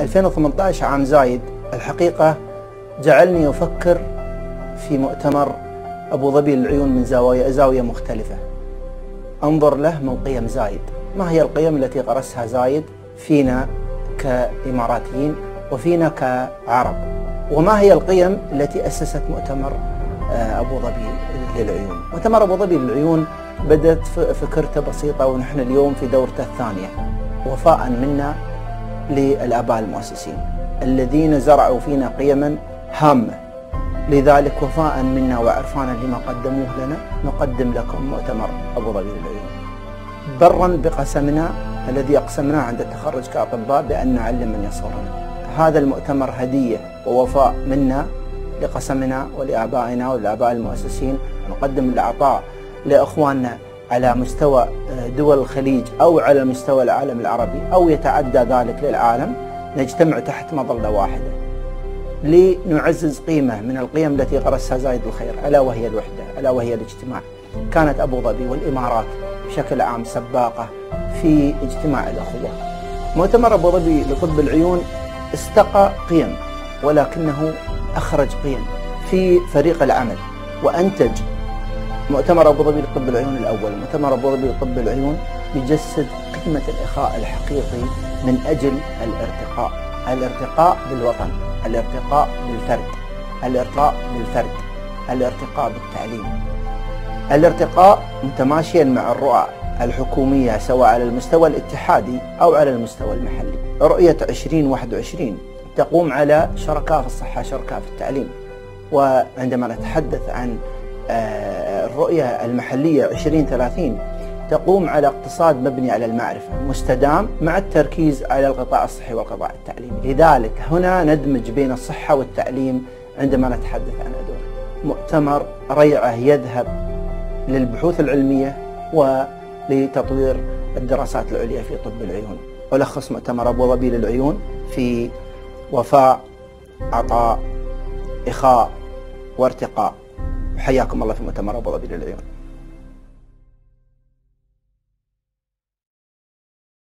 2018 عام زايد الحقيقة جعلني أفكر في مؤتمر أبو ظبي للعيون من زاوية زاوية مختلفة. أنظر له من قيم زايد. ما هي القيم التي غرسها زايد؟ فينا كإماراتيين وفينا كعرب. وما هي القيم التي أسست مؤتمر آه، أبو ظبي للعيون؟ مؤتمر أبو ظبي للعيون بدأت فكرته بسيطة ونحن اليوم في دورته الثانية. وفاء منا للآباء المؤسسين الذين زرعوا فينا قيما هامة. لذلك وفاء منا وعرفانا لما قدموه لنا. نقدم لكم مؤتمر أبو ظبي للعيون برا بقسمنا الذي أقسمناه عند التخرج كأطباء بأن نعلم من يصورنا هذا المؤتمر هدية ووفاء منا لقسمنا ولآبائنا ولآباء المؤسسين. نقدم العطاء لإخواننا على مستوى آه، دول الخليج أو على مستوى العالم العربي أو يتعدى ذلك للعالم نجتمع تحت مظلة واحدة لنعزز قيمة من القيم التي غرسها زايد الخير ألا وهي الوحدة ألا وهي الاجتماع. كانت أبو ظبي والإمارات بشكل عام سباقة في اجتماع الأخوة. مؤتمر أبو ظبي لطب العيون استقى قيم ولكنه أخرج قيم في فريق العمل وأنتج مؤتمر أبو ظبي لطب العيون الأول. مؤتمر أبو ظبي لطب العيون يجسد قيمة الإخاء الحقيقي من أجل الارتقاء. الارتقاء بالوطن الارتقاء بالفرد الارتقاء بالفرد الارتقاء بالتعليم. الارتقاء متماشيا مع الرؤى الحكومية سواء على المستوى الاتحادي أو على المستوى المحلي. رؤية 2021 تقوم على شركاء في الصحة شركاء في التعليم. وعندما نتحدث عن آه، الرؤية المحلية 2030 تقوم على اقتصاد مبني على المعرفة مستدام مع التركيز على القطاع الصحي والقطاع التعليمي. لذلك هنا ندمج بين الصحة والتعليم عندما نتحدث عن أدوار مؤتمر ريعة يذهب للبحوث العلمية ولتطوير الدراسات العليا في طب العيون. ألخص مؤتمر أبو ظبي للعيون في وفاء عطاء إخاء وارتقاء. حياكم الله في مؤتمر أبو ظبي للعيون